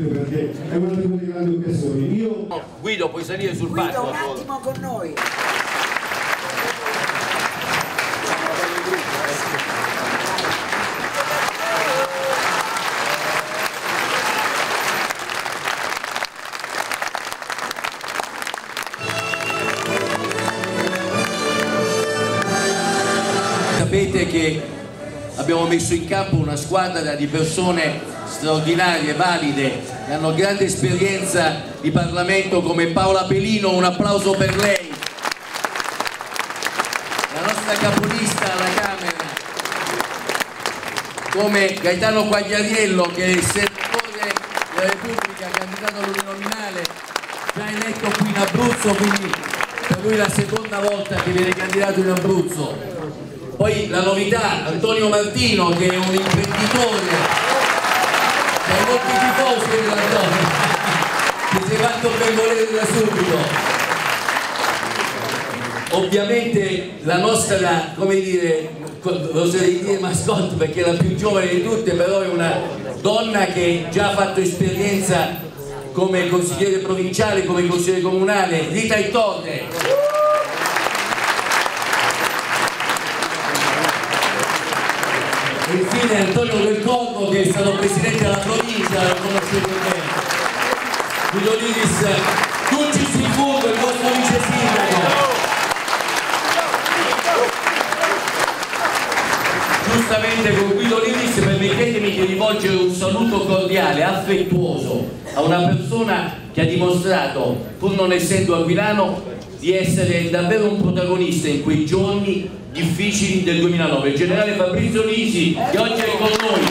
differentemente perché è una di quelle grandi occasioni. Io Guido, puoi salire sul Guido palco. un attimo con noi. Sapete che abbiamo messo in campo una squadra di persone straordinarie, valide, che hanno grande esperienza di Parlamento come Paola Pelino, un applauso per lei. La nostra capolista alla Camera, come Gaetano Quagliariello che è senatore della Repubblica, candidato all'uninominale, già eletto qui in Abruzzo, quindi per lui è la seconda volta che viene candidato in Abruzzo. Poi la novità, Antonio Martino che è un imprenditore, ha molti tifosi Antonio, che si fatto per volere da subito. Ovviamente la nostra, come dire, oserei dire mascotte perché è la più giovane di tutte, però è una donna che già ha fatto esperienza come consigliere provinciale, come consigliere comunale, Rita Itorre. E infine Antonio Del Corvo che è stato presidente della provincia, lo conoscete bene. Guido Liris, Dulcis il Furgo, il vostro vice sindaco. Giustamente con Guido Liris permettetemi di rivolgere un saluto cordiale, affettuoso a una persona che ha dimostrato, pur non essendo aquilano, di essere davvero un protagonista in quei giorni difficili del 2009. Il generale Fabrizio Lisi, che oggi è con noi,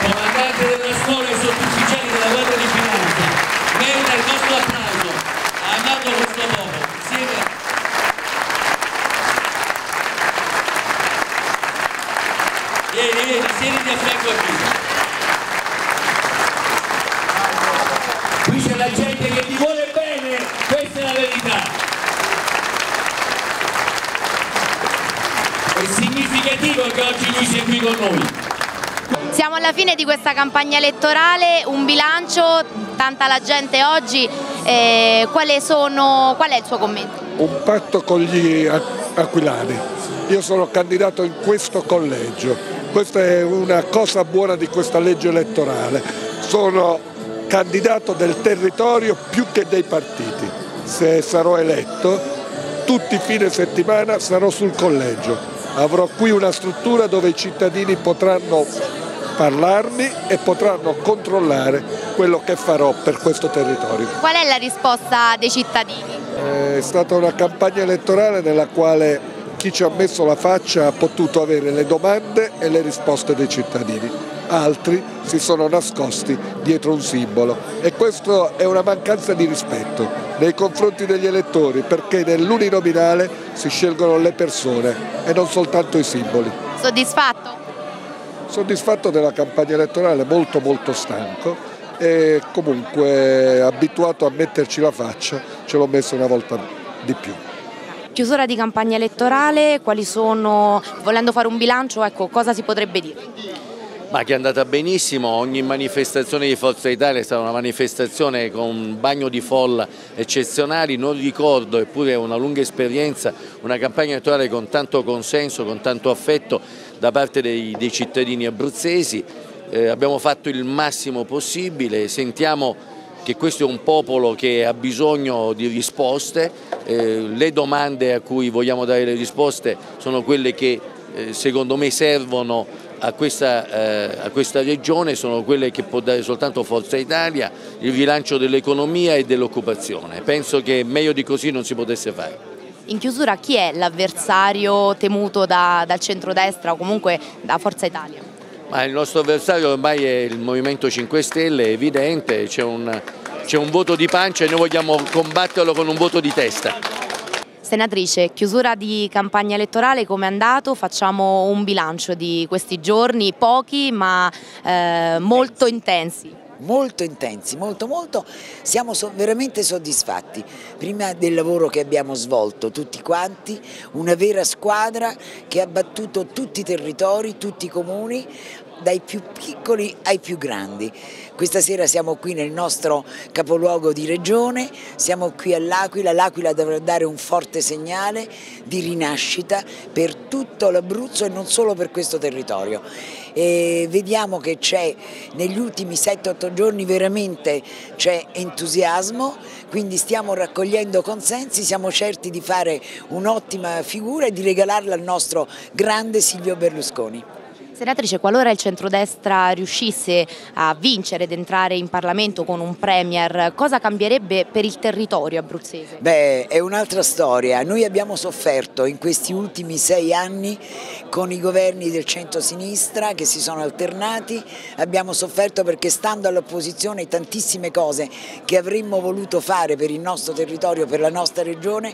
comandante della scuola e sottufficiale della Guardia di Finanza, merita il nostro applauso, ha amato questo popolo. Insieme Vieni, vieni, siediti a fianco a qui. Qui c'è la gente che ti vuole bene, questa è la verità. È significativo che oggi lui sia qui con noi. Siamo alla fine di questa campagna elettorale, un bilancio, tanta la gente oggi, eh, sono- qual è il suo commento? un patto con gli aquilani. Io sono candidato in questo collegio, questa è una cosa buona di questa legge elettorale. Sono candidato del territorio più che dei partiti. Se sarò eletto, tutti i fine settimana sarò sul collegio. Avrò qui una struttura dove i cittadini potranno parlarmi e potranno controllare quello che farò per questo territorio. Qual è la risposta dei cittadini? È stata una campagna elettorale nella quale chi ci ha messo la faccia ha potuto avere le domande e le risposte dei cittadini. Altri si sono nascosti dietro un simbolo e questo è una mancanza di rispetto nei confronti degli elettori perché nell'uninominale si scelgono le persone e non soltanto i simboli. Soddisfatto? Soddisfatto della campagna elettorale, molto molto stanco e comunque abituato a metterci la faccia, ce l'ho messa una volta di più. Chiusura di campagna elettorale, quali sono, volendo fare un bilancio, ecco, cosa si potrebbe dire? Ma che è andata benissimo, ogni manifestazione di Forza Italia è stata una manifestazione con un bagno di folla eccezionali, non ricordo, eppure una lunga esperienza, una campagna elettorale con tanto consenso, con tanto affetto da parte dei, dei cittadini abruzzesi, Eh, abbiamo fatto il massimo possibile, sentiamo che questo è un popolo che ha bisogno di risposte, eh, le domande a cui vogliamo dare le risposte sono quelle che eh, secondo me servono a questa, eh, a questa regione, sono quelle che può dare soltanto Forza Italia, il rilancio dell'economia e dell'occupazione. Penso che meglio di così non si potesse fare. In chiusura, chi è l'avversario temuto da- dal centrodestra o comunque da Forza Italia? Ma il nostro avversario ormai è il Movimento 5 Stelle, è evidente, c'è un, c'è un voto di pancia e noi vogliamo combatterlo con un voto di testa. Senatrice, chiusura di campagna elettorale, come è andato? Facciamo un bilancio di questi giorni, pochi ma eh, molto intensi molto intensi, molto molto, siamo so veramente soddisfatti. Prima del lavoro che abbiamo svolto tutti quanti, una vera squadra che ha battuto tutti i territori, tutti i comuni, dai più piccoli ai più grandi. Questa sera siamo qui nel nostro capoluogo di regione, siamo qui all'Aquila, l'Aquila dovrà dare un forte segnale di rinascita per tutto l'Abruzzo e non solo per questo territorio. E vediamo che c'è negli ultimi 7-8 giorni veramente c'è entusiasmo, quindi stiamo raccogliendo consensi, siamo certi di fare un'ottima figura e di regalarla al nostro grande Silvio Berlusconi. Senatrice, qualora il centrodestra riuscisse a vincere ed entrare in Parlamento con un Premier, cosa cambierebbe per il territorio abruzzese? Beh, è un'altra storia. Noi abbiamo sofferto in questi ultimi sei anni con i governi del centro-sinistra che si sono alternati, abbiamo sofferto perché stando all'opposizione tantissime cose che avremmo voluto fare per il nostro territorio, per la nostra regione,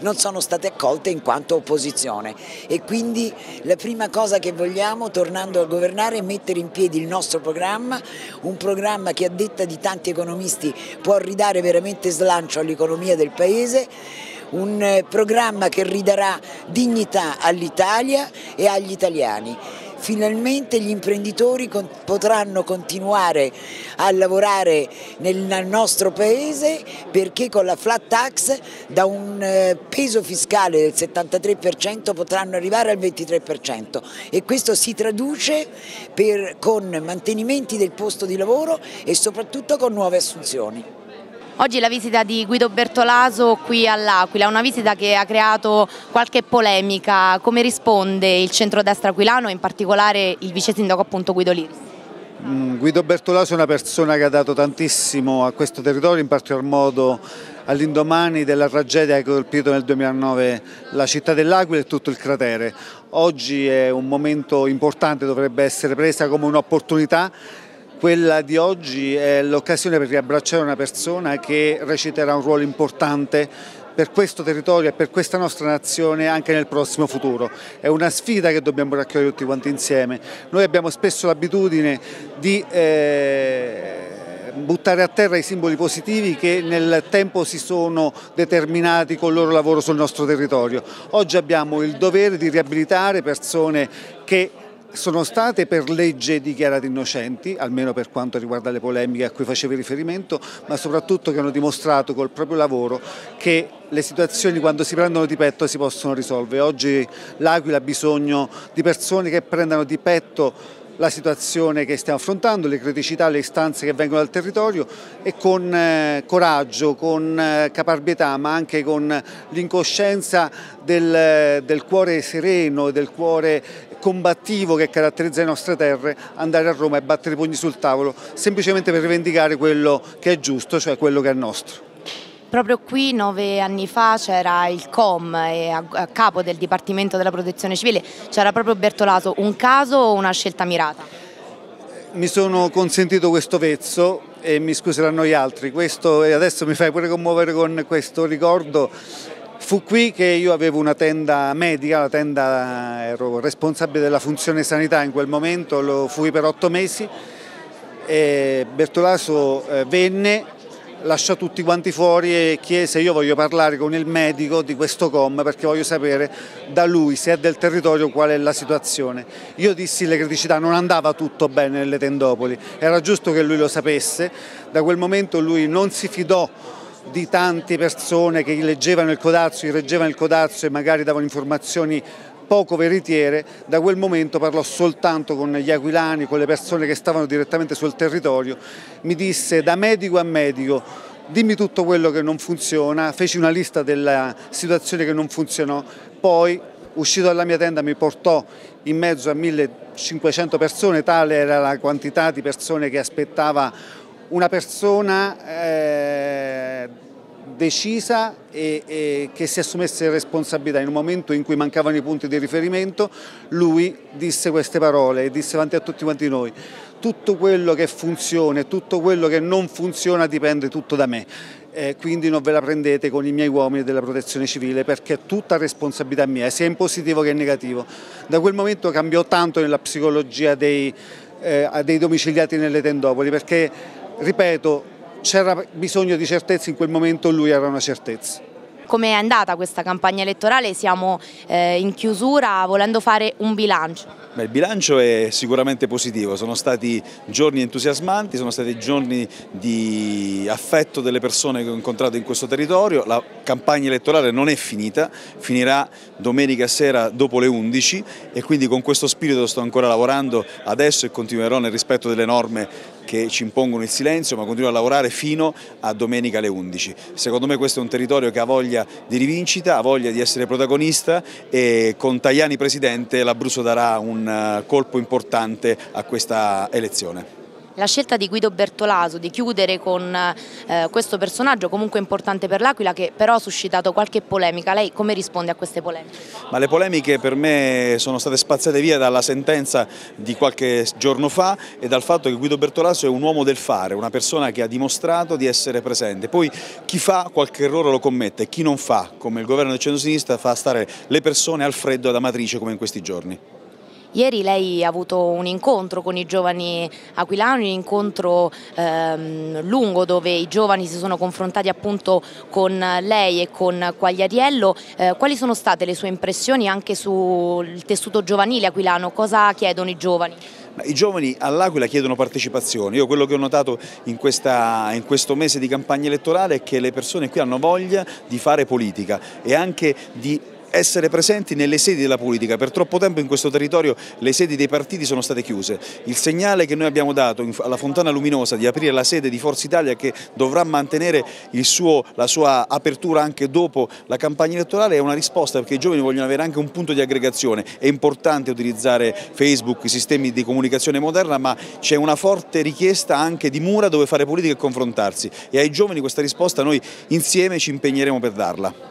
non sono state accolte in quanto opposizione. E quindi la prima cosa che vogliamo, tornando a governare mettere in piedi il nostro programma, un programma che a detta di tanti economisti può ridare veramente slancio all'economia del Paese, un eh, programma che ridarà dignità all'Italia e agli italiani finalmente gli imprenditori potranno continuare a lavorare nel nostro paese perché con la flat tax da un eh, peso fiscale del 73% potranno arrivare al 23% e questo si traduce per, con mantenimenti del posto di lavoro e soprattutto con nuove assunzioni. Oggi la visita di Guido Bertolaso qui all'Aquila, una visita che ha creato qualche polemica. Come risponde il centrodestra aquilano e in particolare il vice sindaco appunto Guido Liris? Mm, Guido Bertolaso è una persona che ha dato tantissimo a questo territorio, in particolar modo all'indomani della tragedia che ha colpito nel 2009 la città dell'Aquila e tutto il cratere. Oggi è un momento importante, dovrebbe essere presa come un'opportunità quella di oggi è l'occasione per riabbracciare una persona che reciterà un ruolo importante per questo territorio e per questa nostra nazione anche nel prossimo futuro. È una sfida che dobbiamo raccogliere tutti quanti insieme. Noi abbiamo spesso l'abitudine di eh, buttare a terra i simboli positivi che nel tempo si sono determinati con il loro lavoro sul nostro territorio. Oggi abbiamo il dovere di riabilitare persone che sono state per legge dichiarate innocenti, almeno per quanto riguarda le polemiche a cui facevi riferimento, ma soprattutto che hanno dimostrato col proprio lavoro che le situazioni quando si prendono di petto si possono risolvere. Oggi l'Aquila ha bisogno di persone che prendano di petto la situazione che stiamo affrontando, le criticità, le istanze che vengono dal territorio e con eh, coraggio, con eh, caparbietà ma anche con l'incoscienza del, del cuore sereno, del cuore combattivo che caratterizza le nostre terre, andare a Roma e battere i pugni sul tavolo semplicemente per rivendicare quello che è giusto, cioè quello che è nostro. Proprio qui nove anni fa c'era il COM e a, capo del Dipartimento della Protezione Civile c'era proprio Bertolaso, un caso o una scelta mirata? Mi sono consentito questo vezzo e mi scuseranno gli altri, questo, e adesso mi fai pure commuovere con questo ricordo Fu qui che io avevo una tenda medica, la tenda, ero responsabile della funzione sanità in quel momento, lo fui per otto mesi e Bertolaso eh, venne, lasciò tutti quanti fuori e chiese io voglio parlare con il medico di questo com perché voglio sapere da lui se è del territorio qual è la situazione. Io dissi le criticità, non andava tutto bene nelle tendopoli, era giusto che lui lo sapesse, da quel momento lui non si fidò di tante persone che leggevano il codazzo, reggevano il codazzo e magari davano informazioni poco veritiere, da quel momento parlò soltanto con gli aquilani, con le persone che stavano direttamente sul territorio, mi disse da medico a medico dimmi tutto quello che non funziona, feci una lista della situazione che non funzionò, poi uscito dalla mia tenda mi portò in mezzo a 1500 persone, tale era la quantità di persone che aspettava una persona eh, decisa e, e, che si assumesse responsabilità. In un momento in cui mancavano i punti di riferimento, lui disse queste parole e disse davanti a tutti quanti noi tutto quello che funziona tutto quello che non funziona dipende tutto da me. Eh, quindi non ve la prendete con i miei uomini della protezione civile perché è tutta responsabilità mia, sia in positivo che in negativo. Da quel momento cambiò tanto nella psicologia dei, eh, dei domiciliati nelle tendopoli perché, ripeto, c'era bisogno di certezza, in quel momento lui era una certezza. Come è andata questa campagna elettorale? Siamo eh, in chiusura volendo fare un bilancio. Beh, il bilancio è sicuramente positivo, sono stati giorni entusiasmanti, sono stati giorni di affetto delle persone che ho incontrato in questo territorio, la campagna elettorale non è finita, finirà domenica sera dopo le 11 e quindi con questo spirito sto ancora lavorando adesso e continuerò nel rispetto delle norme che ci impongono il silenzio ma continuo a lavorare fino a domenica alle 11. Secondo me questo è un territorio che ha voglia di rivincita, ha voglia di essere protagonista e con Tajani Presidente l'Abruzzo darà un eh, colpo importante a questa elezione. La scelta di Guido Bertolaso di chiudere con eh, questo personaggio comunque importante per l'Aquila che però ha suscitato qualche polemica, lei come risponde a queste polemiche? Ma le polemiche per me sono state spazzate via dalla sentenza di qualche giorno fa e dal fatto che Guido Bertolaso è un uomo del fare, una persona che ha dimostrato di essere presente. Poi chi fa qualche errore lo commette, chi non fa, come il governo del centro-sinistra, fa stare le persone al freddo ad Amatrice come in questi giorni. Ieri lei ha avuto un incontro con i giovani aquilani, un incontro ehm, lungo dove i giovani si sono confrontati appunto con lei e con Quagliariello. Eh, quali sono state le sue impressioni anche sul tessuto giovanile aquilano? Cosa chiedono i giovani? I giovani all'Aquila chiedono partecipazione, io quello che ho notato in, questa, in, questo mese di campagna elettorale è che le persone qui hanno voglia di fare politica e anche di essere presenti nelle sedi della politica. Per troppo tempo in questo territorio le sedi dei partiti sono state chiuse. Il segnale che noi abbiamo dato alla Fontana Luminosa di aprire la sede di Forza Italia che dovrà mantenere suo, la sua apertura anche dopo la campagna elettorale è una risposta perché i giovani vogliono avere anche un punto di aggregazione. È importante utilizzare Facebook, i sistemi di comunicazione moderna, ma c'è una forte richiesta anche di mura dove fare politica e confrontarsi e ai giovani questa risposta noi insieme ci impegneremo per darla.